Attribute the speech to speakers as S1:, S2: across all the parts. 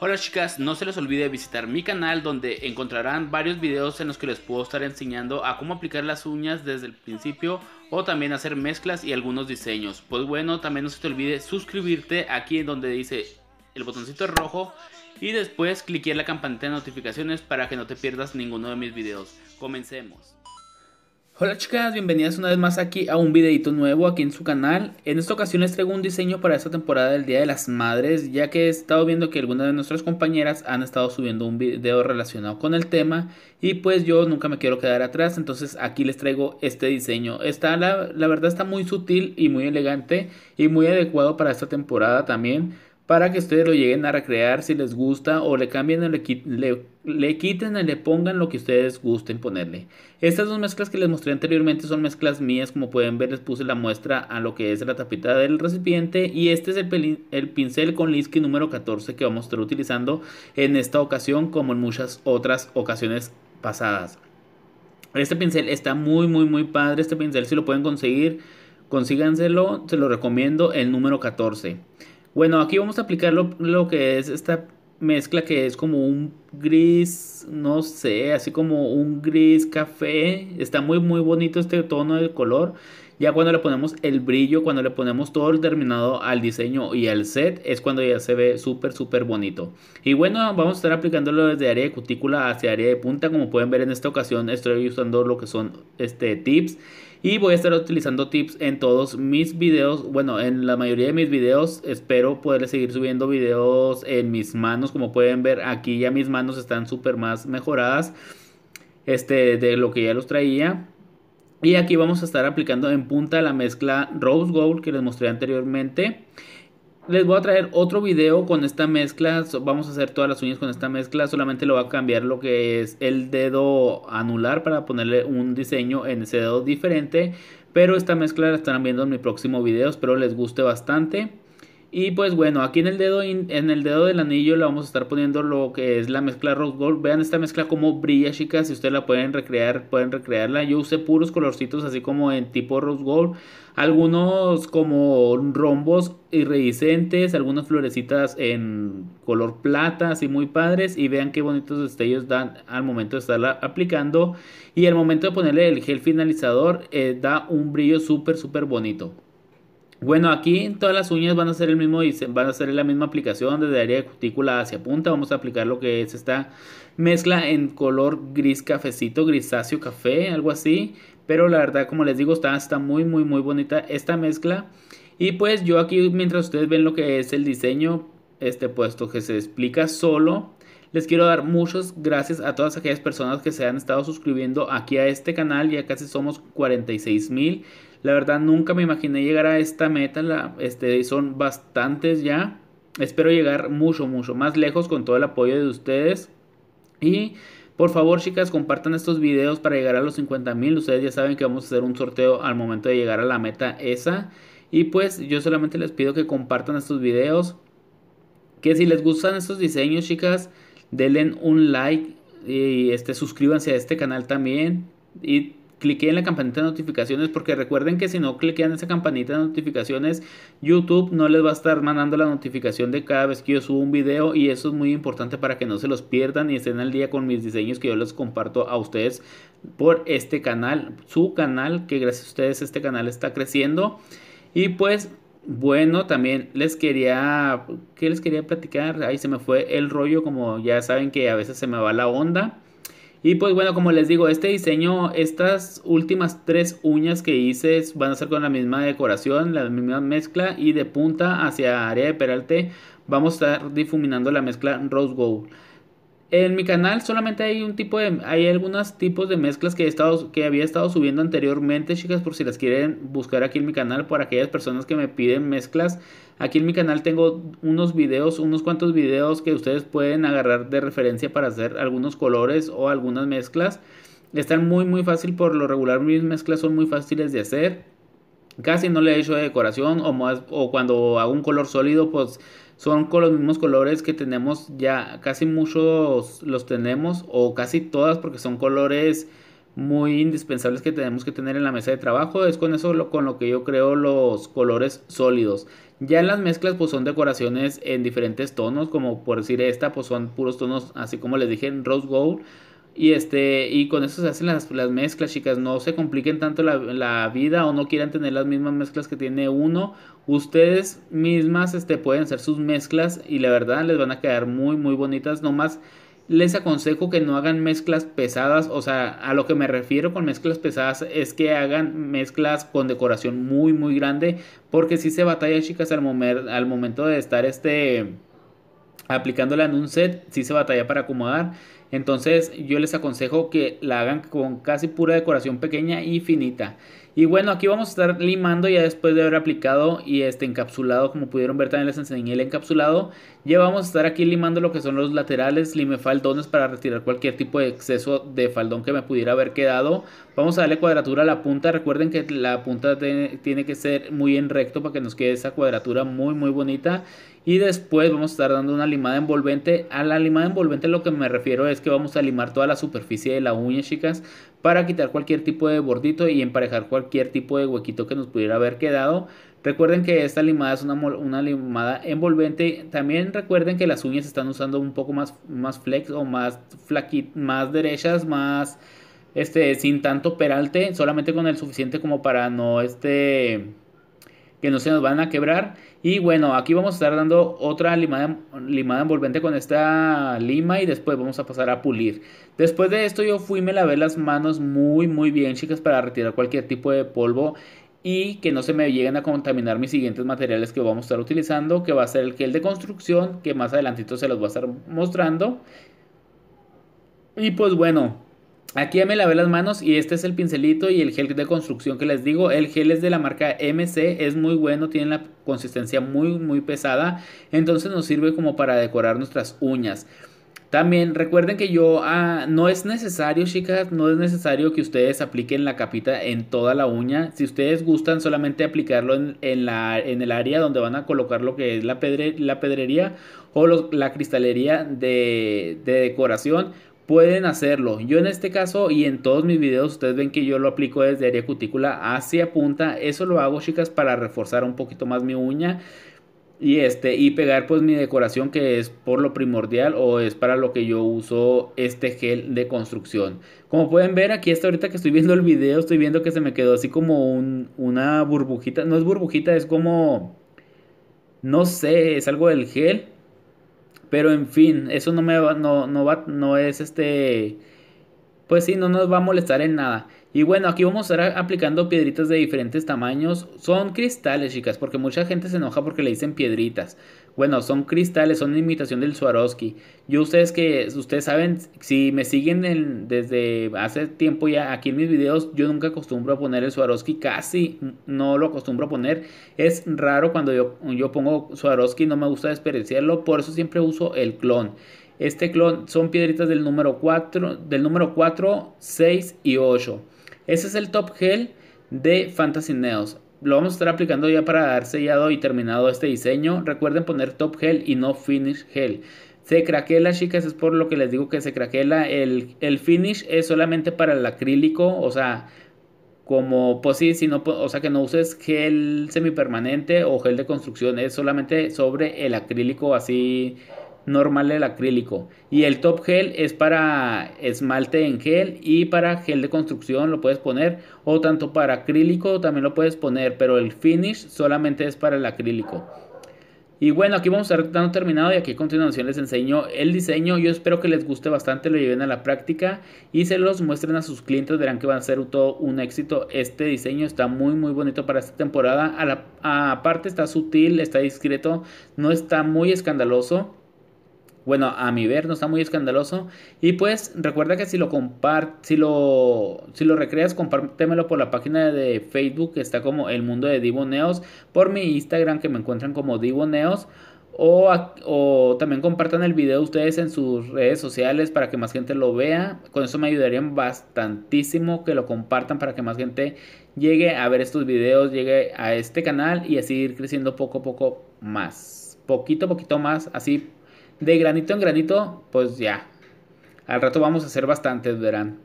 S1: Hola chicas, no se les olvide visitar mi canal donde encontrarán varios videos en los que les puedo estar enseñando a cómo aplicar las uñas desde el principio o también hacer mezclas y algunos diseños. Pues bueno, también no se te olvide suscribirte aquí donde dice el botoncito rojo y después clique en la campanita de notificaciones para que no te pierdas ninguno de mis videos. Comencemos. Hola chicas, bienvenidas una vez más aquí a un videito nuevo aquí en su canal. En esta ocasión les traigo un diseño para esta temporada del Día de las Madres, ya que he estado viendo que algunas de nuestras compañeras han estado subiendo un video relacionado con el tema y pues yo nunca me quiero quedar atrás, entonces aquí les traigo este diseño. Está la, la verdad está muy sutil y muy elegante y muy adecuado para esta temporada también para que ustedes lo lleguen a recrear si les gusta o le cambien o le, le, quiten o le pongan lo que ustedes gusten ponerle. Estas dos mezclas que les mostré anteriormente son mezclas mías, como pueden ver les puse la muestra a lo que es la tapita del recipiente y este es el, el pincel con Linsky número 14 que vamos a estar utilizando en esta ocasión como en muchas otras ocasiones pasadas. Este pincel está muy muy muy padre, este pincel si lo pueden conseguir, consíganselo, se lo recomiendo el número 14. Bueno, aquí vamos a aplicar lo, que es esta mezcla que es como un gris, no sé, así como un gris café. Está muy muy bonito este tono de color. Ya cuando le ponemos el brillo, cuando le ponemos todo el terminado al diseño y al set, es cuando ya se ve súper súper bonito. Y bueno, vamos a estar aplicándolo desde área de cutícula hacia área de punta. Como pueden ver en esta ocasión estoy usando lo que son este tips y voy a estar utilizando tips en todos mis videos. Bueno, en la mayoría de mis videos espero poder seguir subiendo videos en mis manos. Como pueden ver aquí ya mis manos están súper más mejoradas. Este, de lo que ya los traía. Y aquí vamos a estar aplicando en punta la mezcla Rose Gold que les mostré anteriormente. Les voy a traer otro video con esta mezcla. Vamos a hacer todas las uñas con esta mezcla. Solamente lo voy a cambiar lo que es el dedo anular para ponerle un diseño en ese dedo diferente. Pero esta mezcla la estarán viendo en mi próximo video. Espero les guste bastante. Y pues bueno, aquí en el dedo en el dedo del anillo le vamos a estar poniendo lo que es la mezcla Rose Gold. Vean esta mezcla como brilla, chicas. Si ustedes la pueden recrear, pueden recrearla. Yo usé puros colorcitos así como en tipo Rose Gold. Algunos como rombos iridiscentes, algunas florecitas en color plata, así muy padres. Y vean qué bonitos destellos dan al momento de estarla aplicando. Y al momento de ponerle el gel finalizador, eh, da un brillo súper, súper bonito. Bueno, aquí todas las uñas van a ser el mismo van a la misma aplicación desde área de cutícula hacia punta. Vamos a aplicar lo que es esta mezcla en color gris cafecito, grisáceo café, algo así. Pero la verdad, como les digo, está, está muy, muy, muy bonita esta mezcla. Y pues yo aquí, mientras ustedes ven lo que es el diseño, este puesto que se explica solo, les quiero dar muchas gracias a todas aquellas personas que se han estado suscribiendo aquí a este canal. Ya casi somos 46 mil. La verdad nunca me imaginé llegar a esta meta, la, este, son bastantes ya. Espero llegar mucho, mucho más lejos con todo el apoyo de ustedes. Y por favor chicas compartan estos videos para llegar a los 50 mil. Ustedes ya saben que vamos a hacer un sorteo al momento de llegar a la meta esa. Y pues yo solamente les pido que compartan estos videos. Que si les gustan estos diseños chicas, denle un like y este, suscríbanse a este canal también. Y clique en la campanita de notificaciones porque recuerden que si no cliquean esa campanita de notificaciones YouTube no les va a estar mandando la notificación de cada vez que yo subo un video y eso es muy importante para que no se los pierdan y estén al día con mis diseños que yo les comparto a ustedes por este canal, su canal que gracias a ustedes este canal está creciendo y pues bueno, también les quería, ¿qué les quería platicar? Ahí se me fue el rollo, como ya saben que a veces se me va la onda. Y pues bueno, como les digo, este diseño, estas últimas tres uñas que hice van a ser con la misma decoración, la misma mezcla y de punta hacia área de peralte vamos a estar difuminando la mezcla Rose Gold. En mi canal solamente hay un tipo de, hay algunos tipos de mezclas que he estado, que había estado subiendo anteriormente, chicas, por si las quieren buscar aquí en mi canal, por aquellas personas que me piden mezclas. Aquí en mi canal tengo unos videos, unos cuantos videos que ustedes pueden agarrar de referencia para hacer algunos colores o algunas mezclas. Están muy muy fácil, por lo regular mis mezclas son muy fáciles de hacer. Casi no le he hecho de decoración o, más, o cuando hago un color sólido, pues son con los mismos colores que tenemos ya, casi muchos los tenemos o casi todas porque son colores muy indispensables que tenemos que tener en la mesa de trabajo. Es con eso con lo que yo creo los colores sólidos. Ya en las mezclas pues son decoraciones en diferentes tonos, como por decir esta pues son puros tonos, así como les dije en Rose Gold. Y este, y con eso se hacen las, las mezclas, chicas. No se compliquen tanto la, la, vida o no quieran tener las mismas mezclas que tiene uno. Ustedes mismas este, pueden hacer sus mezclas y la verdad les van a quedar muy, muy bonitas. Nomás les aconsejo que no hagan mezclas pesadas. O sea, a lo que me refiero con mezclas pesadas es que hagan mezclas con decoración muy, muy grande. Porque si se batalla, chicas, al, al momento de estar este aplicándola en un set, si se batalla para acomodar. Entonces yo les aconsejo que la hagan con casi pura decoración pequeña y finita. Y bueno, aquí vamos a estar limando ya después de haber aplicado y este encapsulado, como pudieron ver también les enseñé el encapsulado. Ya vamos a estar aquí limando lo que son los laterales, lime faldones para retirar cualquier tipo de exceso de faldón que me pudiera haber quedado. Vamos a darle cuadratura a la punta, recuerden que la punta tiene que ser muy en recto para que nos quede esa cuadratura muy muy bonita. Y después vamos a estar dando una limada envolvente. A la limada envolvente lo que me refiero es que vamos a limar toda la superficie de la uña, chicas, para quitar cualquier tipo de bordito y emparejar cualquier tipo de huequito que nos pudiera haber quedado. Recuerden que esta limada es una, una limada envolvente. También recuerden que las uñas están usando un poco más, más flex o más flaquit, más derechas, más este sin tanto peralte, solamente con el suficiente como para no este que no se nos van a quebrar. Y bueno, aquí vamos a estar dando otra limada, limada envolvente con esta lima y después vamos a pasar a pulir. Después de esto yo fui me lavé las manos muy muy bien chicas para retirar cualquier tipo de polvo y que no se me lleguen a contaminar mis siguientes materiales que vamos a estar utilizando, que va a ser el gel de construcción, que más adelantito se los voy a estar mostrando. Y pues bueno, Aquí ya me lavé las manos y este es el pincelito y el gel de construcción que les digo. El gel es de la marca MC, es muy bueno, tiene la consistencia muy muy pesada, entonces nos sirve como para decorar nuestras uñas. También recuerden que yo ah, no es necesario, chicas, no es necesario que ustedes apliquen la capita en toda la uña. Si ustedes gustan solamente aplicarlo en, la, en el área donde van a colocar lo que es la, la pedrería o la cristalería de, de decoración, pueden hacerlo. Yo en este caso y en todos mis videos ustedes ven que yo lo aplico desde área cutícula hacia punta. Eso lo hago chicas para reforzar un poquito más mi uña y este y pegar pues mi decoración que es por lo primordial o es para lo que yo uso este gel de construcción. Como pueden ver aquí hasta ahorita que estoy viendo el video estoy viendo que se me quedó así como un, una burbujita. No es burbujita, es como... No sé, es algo del gel pero en fin, eso no me va, no, no va, no es este, pues sí, no nos va a molestar en nada. Y bueno, aquí vamos a estar aplicando piedritas de diferentes tamaños. Son cristales, chicas, porque mucha gente se enoja porque le dicen piedritas. Bueno, son cristales, son imitación del Swarovski. Yo ustedes que ustedes saben, si me siguen desde hace tiempo ya aquí en mis videos, yo nunca acostumbro a poner el Swarovski, casi no lo acostumbro a poner. Es raro cuando yo, yo pongo Swarovski, no me gusta desperdiciarlo, por eso siempre uso el clon. Este clon son piedritas del número 4, del número 4, 6 y 8. Ese es el top gel de Fantasy Neos lo vamos a estar aplicando ya para dar sellado y terminado este diseño. Recuerden poner top gel y no finish gel. Se craquela, chicas, es por lo que les digo que se craquela. El, el finish es solamente para el acrílico, o sea, como, pues sí, si no, o sea, que no uses gel semipermanente o gel de construcción, es solamente sobre el acrílico así normal el acrílico. Y el top gel es para esmalte en gel y para gel de construcción lo puedes poner. O tanto para acrílico también lo puedes poner. Pero el finish solamente es para el acrílico. Y bueno, aquí vamos a estar dando terminado y aquí a continuación les enseño el diseño. Yo espero que les guste bastante, lo lleven a la práctica y se los muestren a sus clientes. Verán que va a ser todo un éxito. Este diseño está muy muy bonito para esta temporada. A la, aparte está sutil, está discreto, no está muy escandaloso. Bueno, a mi ver no está muy escandaloso. Y pues recuerda que si lo compart si lo, si lo recreas, compártemelo por la página de Facebook que está como El Mundo de Divo Neos. Por mi Instagram que me encuentran como Divo Neos. O, o, también compartan el video ustedes en sus redes sociales para que más gente lo vea. Con eso me ayudarían bastantísimo que lo compartan para que más gente llegue a ver estos videos, llegue a este canal y así ir creciendo poco a poco más. Poquito a poquito más, así de granito en granito, pues ya. Al rato vamos a hacer bastantes, verán.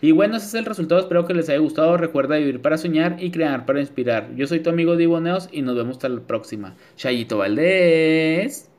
S1: Y bueno, ese es el resultado. Espero que les haya gustado. Recuerda vivir para soñar y crear para inspirar. Yo soy tu amigo Divo Neos y nos vemos hasta la próxima. Chayito Valdés.